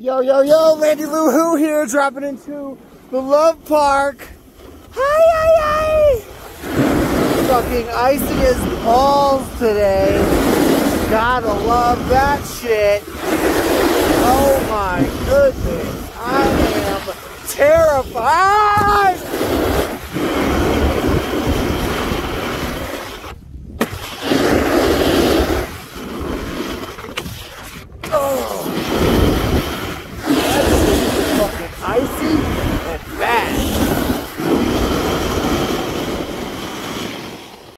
Yo, yo, yo, Randy Lou Who here, dropping into the Love Park. Hi, hi, hi. Fucking icy as balls today. Gotta love that shit. Oh my goodness. I am terrified.